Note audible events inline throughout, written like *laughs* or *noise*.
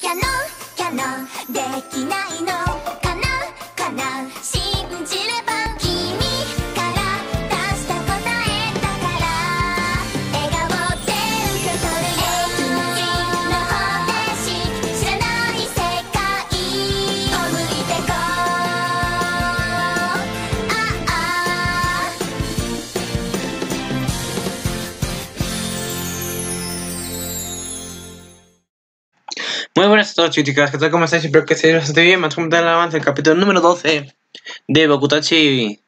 キャノンキャノンできないの。Muy buenas a todos chicas, ¿qué tal? ¿Cómo estáis? Espero que estéis bastante bien. A comentar el avance del capítulo número 12 de Bokutachi.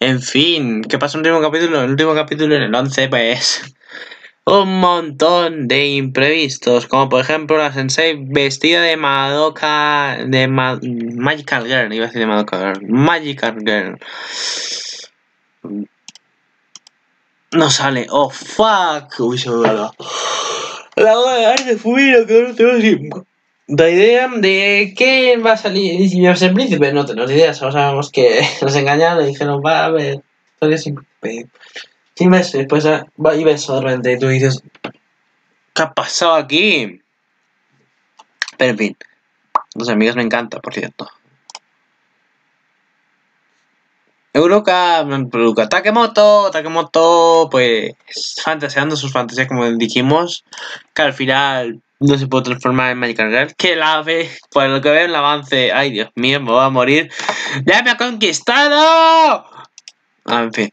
En fin, ¿qué pasa en el último capítulo? El último capítulo en el 11, pues... Un montón de imprevistos, como por ejemplo la sensei vestida de Madoka... de Ma- Magical Girl, iba a decir de Madoka Girl. Magical Girl. No sale. Oh, fuck. Uy, se me va la... La hora de arte fumino, que no tengo la idea de que va a salir y si va a ser príncipe. No tenemos idea, solo sabemos que *laughs* nos engañaron y dijeron, va a haber sin y después ah, va y beso de repente y dices, ¿qué ha pasado aquí? Pero en fin, los amigos me encanta, por cierto. Euruka, Euruka, Takemoto, Takemoto, pues fantaseando sus fantasías como dijimos, que al final no se puede transformar en Magical Girl, que la ve, por lo que veo en el avance, ay Dios mío, me voy a morir, ¡ya me ha conquistado! Ah, en fin.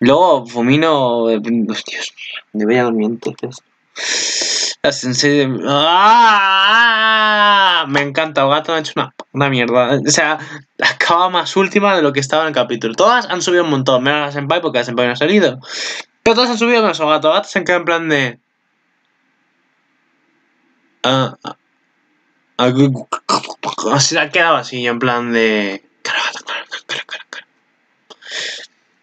Luego Fumino, eh, Dios mío, debería dormir entonces. La sensei de... ¡Ah! Me encanta, Gato ha hecho una, una mierda. O sea, la cava más última de lo que estaba en el capítulo. Todas han subido un montón, menos la Senpai porque la Senpai no ha salido. Pero todas han subido menos Gato. Gato se queda en plan de... Ah, ah, ah, se ha quedado así, en plan de...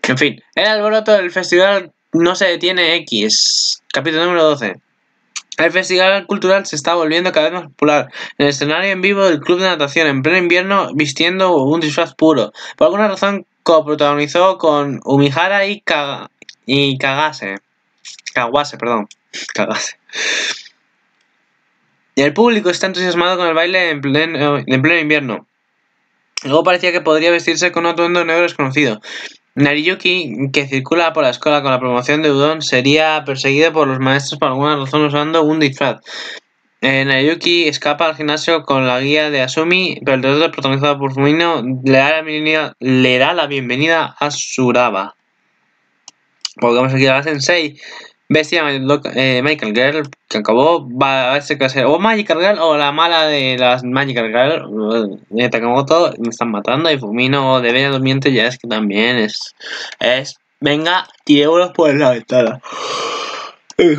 En fin, el alboroto del festival no se detiene X. Capítulo número 12. El festival cultural se está volviendo cada vez más popular. En el escenario en vivo del club de natación en pleno invierno vistiendo un disfraz puro. Por alguna razón coprotagonizó con Umihara y, Kaga- y Kagase. Kawase, perdón. Kagase. Y el público está entusiasmado con el baile en pleno, en pleno invierno. Luego parecía que podría vestirse con un atuendo negro desconocido. Nariyuki, que circula por la escuela con la promoción de Udon, sería perseguido por los maestros por alguna razón usando un disfraz. Eh, Nariyuki escapa al gimnasio con la guía de Asumi, pero el tercero, protagonizado por Fumino, le da la bienvenida, le da la bienvenida a Suraba. Pongamos aquí a la Sensei, bestia eh, Magical Girl, que acabó, va a verse que va a ser o Magical Girl o la mala de las Magical Girl. Eh, Takamoto me están matando y Fumino de Bella Durmiente ya es que también es. es venga, tirémonos por la ventana. Eh.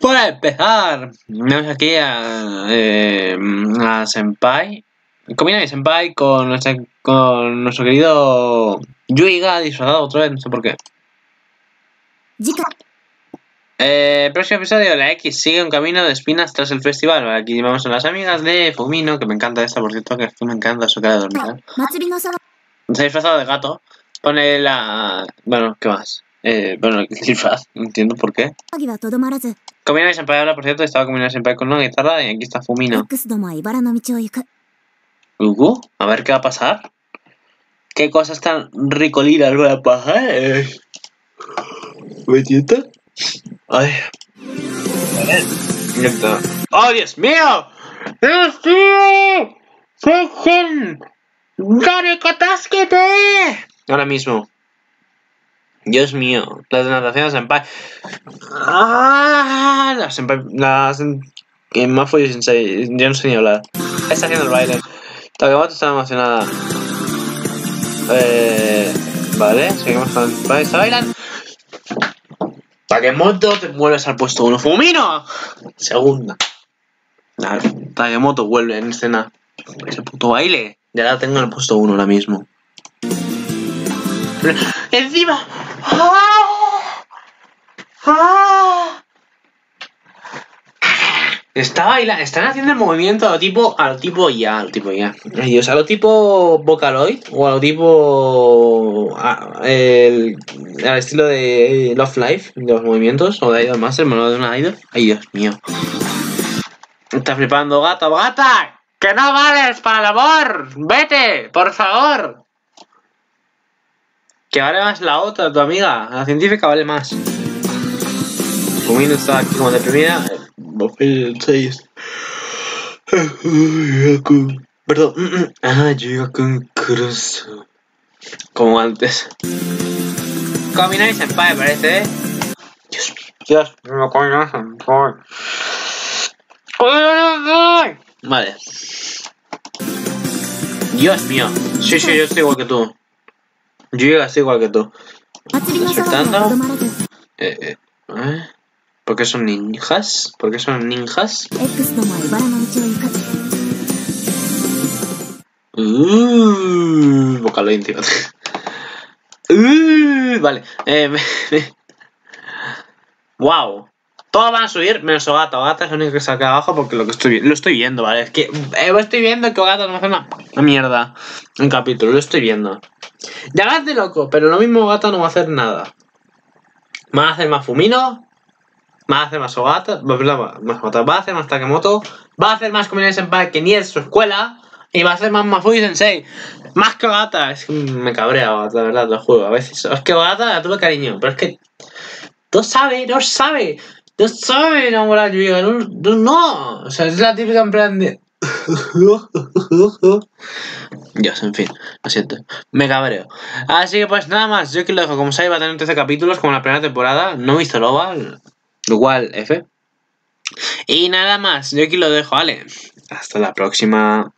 Para empezar, vemos aquí a, eh, a Senpai. Combina mi Senpai con, nuestra, con nuestro querido Yuiga disfrazado otra vez, no sé por qué. Eh, próximo episodio, la X sigue un camino de espinas tras el festival. Aquí llevamos a las amigas de Fumino, que me encanta esta, por cierto, que me encanta su cara de dormir. Se ha disfrazado de gato. Pone la... Bueno, ¿qué más? Eh, bueno, el disfraz, no entiendo por qué. Comino y Senpai habla, por cierto, estaba Comino y Senpai con una guitarra y aquí está Fumino. ¿Ugu? A ver qué va a pasar. ¿Qué cosas tan ricolinas van a pasar? Eh, ¿Me entiendes? Ay. ¡Oh, Dios mío! ¡Dios mío! ¡Dejen! ¡Dale, catásquete! Ahora mismo. Dios mío, las nataciones de Senpai. ¡Ah! La Senpai. La sen... que Mafuyo Sensei. Yo no sé ni hablar. Está haciendo el baile. Takemoto está emocionada. Eh, vale, seguimos con Senpai. Está bailando. Takemoto, te vuelves al puesto 1. ¡Fumino! Segunda. Nada, Takemoto vuelve en escena. Ese puto baile. Ya la tengo en el puesto 1 ahora mismo. Encima. ¡Ah! ¡Ah! Está bailando, están haciendo el movimiento a lo tipo, a lo tipo ya, a lo tipo ya. Ay Dios, a lo tipo Vocaloid o a lo tipo a- el, al estilo de Love Life, de los movimientos, o de Idol Master, bueno, de una Idol. Ay Dios mío. Está flipando, gata, gata. Que no vales para el amor. Vete, por favor. Que vale más la otra, tu amiga. La científica vale más. Fumino está aquí como deprimida papel el 6. Perdón. *clears throat* Ah, yo iba con cruz. Como antes. Combina y senpai, parece, ¿eh? Dios mío. Dios mío, coño, senpai. Vale. Dios mío. Sí, sí, yo estoy igual que tú. Yo llegué así igual que tú. ¿Aceptando? Eh, eh, ¿eh? ¿Por qué son ninjas? ¿Por qué son ninjas? Uh, vocal íntimo. *laughs* Uh, vale. Eh, wow. Todos van a subir menos Ogata. Ogata es lo único que saca abajo porque lo que estoy lo estoy viendo, ¿vale? Es que eh, pues estoy viendo que Ogata no hace una, una mierda. Un capítulo, lo estoy viendo. Ya vas de loco, pero lo mismo Ogata no va a hacer nada. Van a hacer más fuminos Va a hacer más Ogata. va- a hacer más Takemoto. Va a hacer más Kominai Senpai que ni es su escuela. Y va a ser más Mafui Sensei. Más que Ogata. Es que me cabrea la verdad, lo juro. A veces. Es que Ogata la tuve cariño. Pero es que. No sabe, no sabe. No sabe enamorar Yuiga. No, no, no. O sea, es la típica en plan de. *laughs* Dios, en fin, lo siento. Me cabreo. Así que pues nada más, yo aquí lo dejo. Como sabéis, va a tener 13 capítulos como la primera temporada. No he visto Loba, lo cual, F. Y nada más, yo aquí lo dejo, vale. Hasta la próxima.